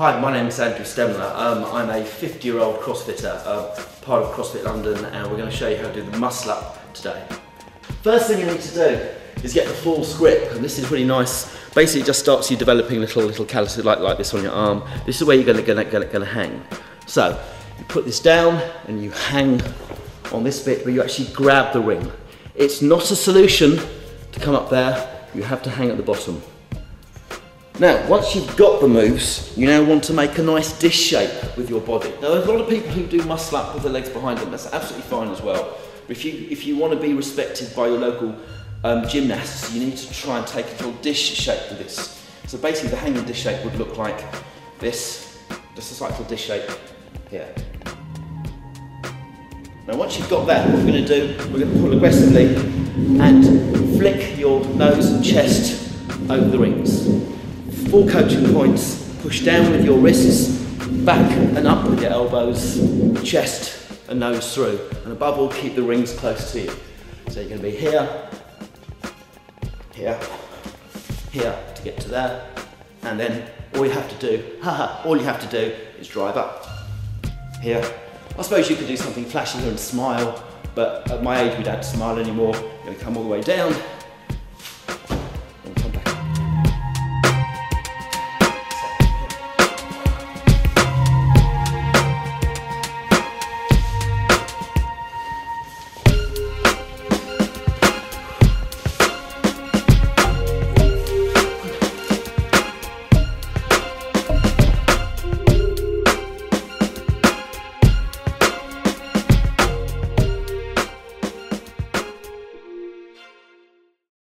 Hi, my name is Andrew Stemler. Um, I'm a 50 year old CrossFitter, uh, part of CrossFit London, and we're going to show you how to do the muscle up today. First thing you need to do is get the false grip, and this is really nice. Basically, it just starts you developing little little calluses like, like this on your arm. This is where you're going to, going, to, going to hang. So, you put this down and you hang on this bit where you actually grab the ring. It's not a solution to come up there, you have to hang at the bottom. Now, once you've got the moves, you now want to make a nice dish shape with your body. Now, there's a lot of people who do muscle up with their legs behind them. That's absolutely fine as well. But if you, if you want to be respected by your local um, gymnasts, you need to try and take a little dish shape with this. So basically, the hanging dish shape would look like this, just a slight little dish shape here. Now, once you've got that, what we're going to do, we're going to pull aggressively and flick your nose and chest over the rings four coaching points, push down with your wrists, back and up with your elbows, chest and nose through. And above all, keep the rings close to you. So you're going to be here, here, here to get to there. And then all you have to do, haha, all you have to do is drive up. Here. I suppose you could do something flashy here and smile, but at my age we don't smile anymore. To come all the way down,